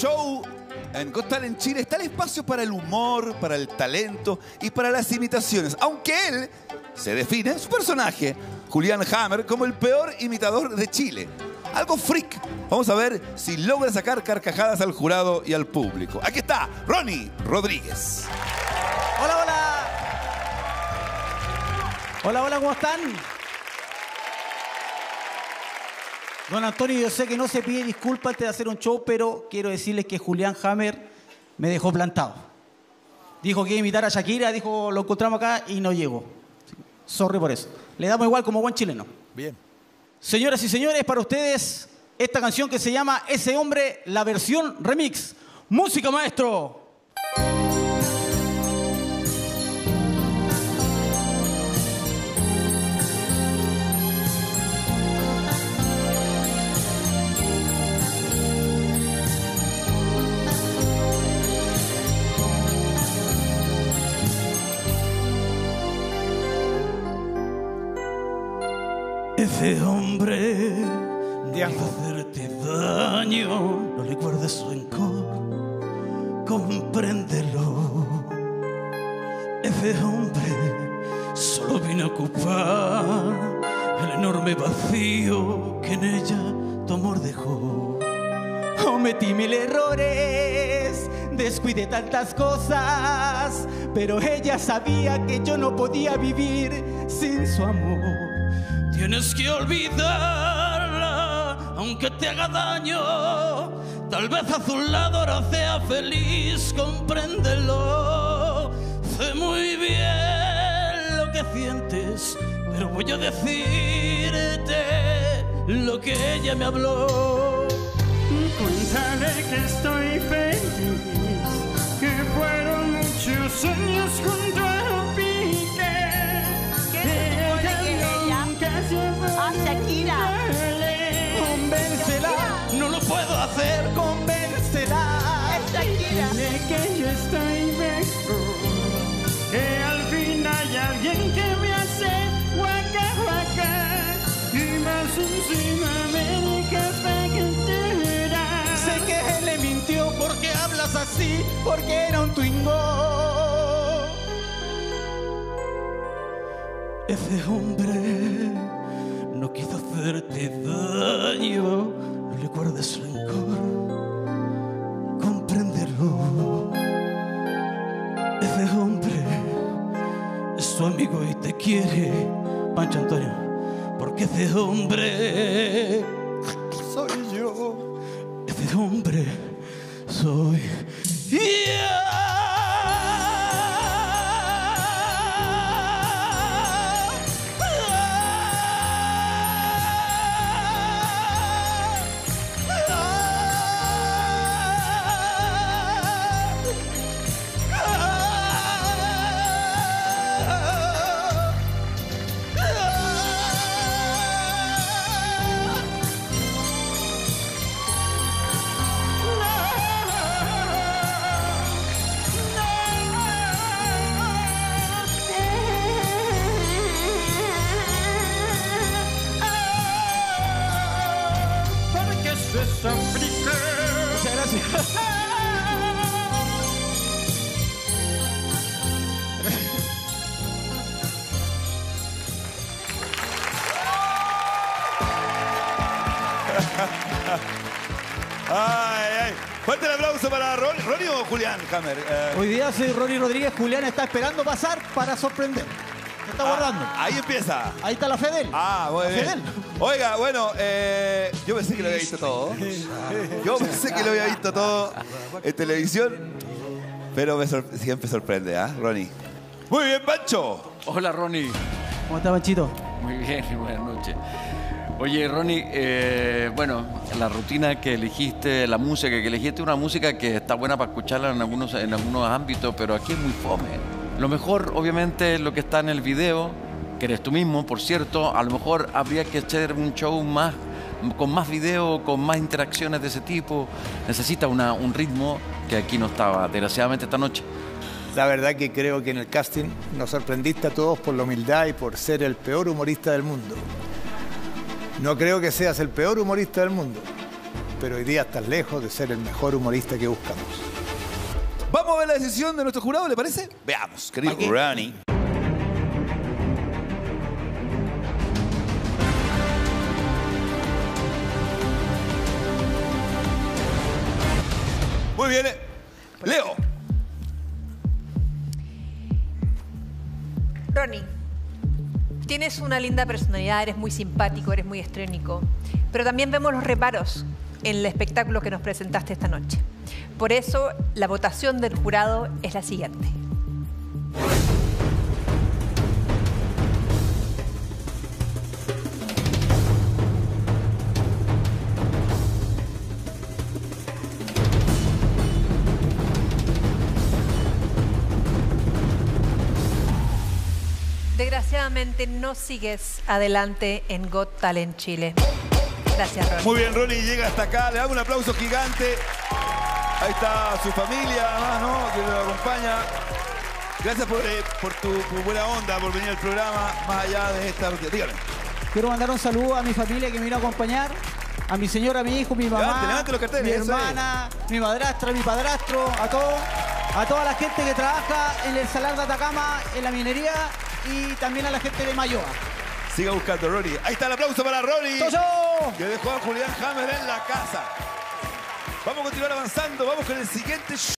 show en Got Talent Chile está el espacio para el humor, para el talento y para las imitaciones. Aunque él se define, su personaje, Julián Hammer, como el peor imitador de Chile. Algo freak. Vamos a ver si logra sacar carcajadas al jurado y al público. Aquí está Ronnie Rodríguez. Hola, hola. Hola, hola, ¿cómo están? Don Antonio, yo sé que no se pide disculpas antes de hacer un show, pero quiero decirles que Julián Hammer me dejó plantado. Dijo que iba a imitar a Shakira, dijo lo encontramos acá y no llegó. Sorry por eso. Le damos igual como buen chileno. Bien. Señoras y señores, para ustedes esta canción que se llama Ese hombre, la versión remix. Música maestro. Ese hombre de hacerte daño, no le guardes rencor, compréndelo. Ese hombre solo vino a ocupar el enorme vacío que en ella tu amor dejó. Cometí mil errores, descuidé tantas cosas, pero ella sabía que yo no podía vivir sin su amor. Tienes que olvidarla, aunque te haga daño. Tal vez a su lado sea feliz, compréndelo. Sé muy bien lo que sientes, pero voy a decirte lo que ella me habló. Cuéntale que estoy feliz, que fueron muchos años junto Ah, Shakira. Convéncela, no lo puedo hacer, convéncela. Shakira. Dile que yo estoy mejor, que al fin hay alguien que me hace guaca guaca y más encima me deja factura. Sé que él le mintió porque hablas así, porque era un twingo. Ese hombre no quiso hacerte daño, no le guardes rencor, compréndelo. Ese hombre es tu amigo y te quiere, Pancho Antonio, porque ese hombre soy yo. Ese hombre soy Porque eso Muchas gracias. Ay, ay. Fuerte el aplauso para Ron- Ronnie o Julián Hammer. Eh, Hoy día soy Ronnie Rodríguez, Julián está esperando pasar para sorprender. Se está guardando. ah, ahí empieza. Ahí está la Fedel. Ah, muy La bien. Fedel. Oiga, bueno, eh, yo pensé que lo había visto todo. Yo pensé que lo había visto todo en televisión. Pero me sor- siempre sorprende, ¿ah, Ronnie? Muy bien, Pancho. Hola Ronnie. ¿Cómo está, Panchito? Muy bien, buenas noches. Oye, Ronnie, eh, bueno, la rutina que elegiste, la música que elegiste, una música que está buena para escucharla en algunos, en algunos ámbitos, pero aquí es muy fome. Lo mejor, obviamente, lo que está en el video, que eres tú mismo, por cierto. A lo mejor habría que hacer un show más, con más video, con más interacciones de ese tipo. Necesita un ritmo que aquí no estaba, desgraciadamente, esta noche. La verdad que creo que en el casting nos sorprendiste a todos por la humildad y por ser el peor humorista del mundo. No creo que seas el peor humorista del mundo, pero hoy día estás lejos de ser el mejor humorista que buscamos. Decisión de nuestro jurado, ¿le parece? Veamos, querido. Ronnie. Muy bien. eh. Leo. Ronnie, tienes una linda personalidad, eres muy simpático, eres muy estrénico, pero también vemos los reparos en el espectáculo que nos presentaste esta noche. Por eso, la votación del jurado es la siguiente. Desgraciadamente no sigues adelante en Got Talent Chile. Gracias, Ronnie. Muy bien, Ronnie llega hasta acá. Le damos un aplauso gigante. Ahí está su familia, además, ¿no? Que lo acompaña. Gracias por, eh, por tu, tu buena onda, por venir al programa, más allá de esta... Dígame. Quiero mandar un saludo a mi familia que me vino a acompañar, a mi señora, a mi hijo, mi mamá, Levante, levante los carteles, mi eso es. hermana, mi madrastra, mi padrastro, a todos, a toda la gente que trabaja en el Salar de Atacama, en la minería y también a la gente de Mayoa. Siga buscando, Ronnie. Ahí está el aplauso para. ¡Toyo! Que dejó a Julián Hammer en la casa. Vamos a continuar avanzando. Vamos con el siguiente show.